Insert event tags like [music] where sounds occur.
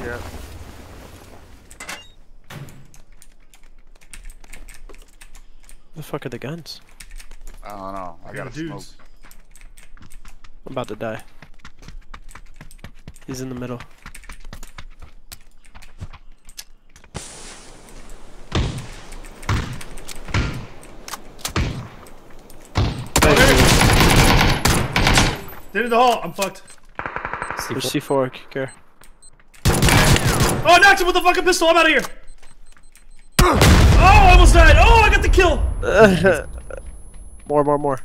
Yeah. The fuck are the guns? I don't know. I I gotta got smoke. I'm about to die. He's in the middle. They're in the hall. I'm fucked. There's C4, care. Knocked him with a fucking pistol. I'm out of here. Oh, I almost died. Oh, I got the kill. [laughs] more, more, more.